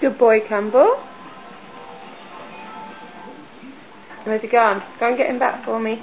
Good boy, Campbell. Where's he gone? Go and get him back for me.